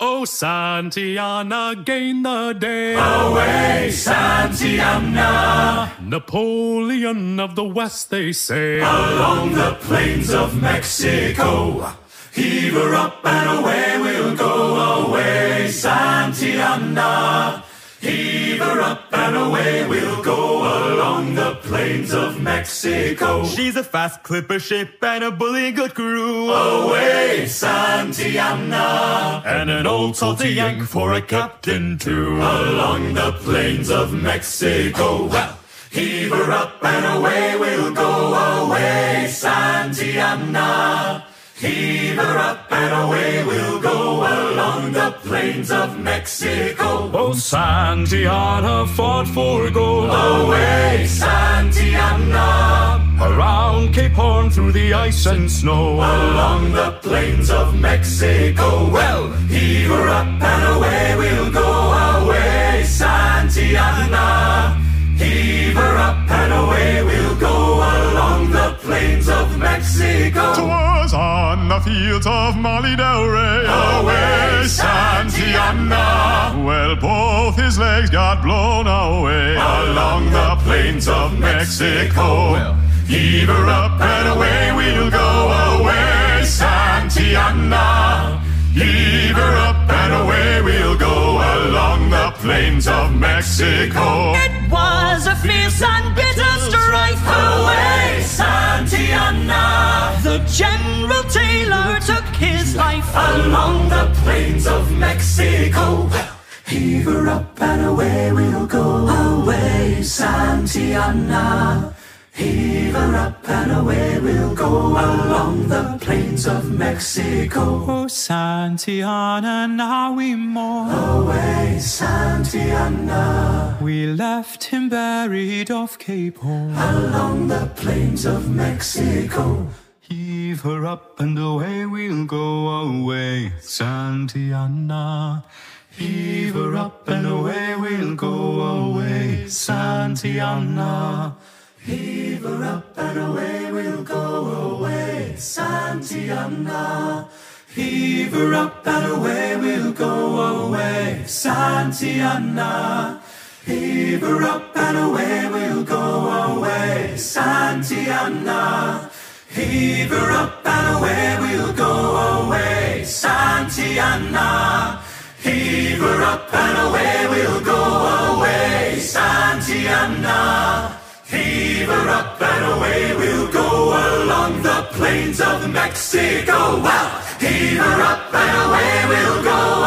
Oh, Santiana, gain the day. Away, Santiana. Napoleon of the West, they say. Along the plains of Mexico. Heave her up and away we'll go. Away, Santiana. Heave her up and away we'll go along the plains of Mexico. She's a fast clipper ship and a bully good crew. Away, Santiana. And an old salty yank for a captain too. Along the plains of Mexico. Well, heave her up and away we'll go. Away, Santiana. Heave her up and away we'll go along the plains of Mexico. Oh, Santiana fought for gold. Away, Santiana. Horn through the ice and snow. Along the plains of Mexico. Well, heave her up and away we'll go. Away, Santiana. Heave her up and away we'll go along the plains of Mexico. Twas on the fields of Molly Del Rey. Away, Santiana. Well, both his legs got blown away. Along the plains of Mexico. Well, Heave her up and away we'll go. Away, Santiana. Heave her up and away we'll go along the plains of Mexico. It was a fierce and bitter strife. Away, Santiana. The General Taylor took his life. Along the plains of Mexico. Heave her up and away we'll go. Away, Santiana. Heave up and away we'll go along the plains of Mexico. Oh, Santiana, now we mourn. Away, Santiana. We left him buried off Cape Horn. Along the plains of Mexico. Heave her up and away we'll go away, Santiana. Heave her up and away we'll go away, Santiana. Heave her up away we'll go away, Santiana. Heave her up and away we'll go away, Santiana. Heave her up and away we'll go away, Santiana. Heave her up and away we'll go away, Santiana. Heave her up and away her up and away we'll go along the plains of Mexico. Well, heave her up and away we'll go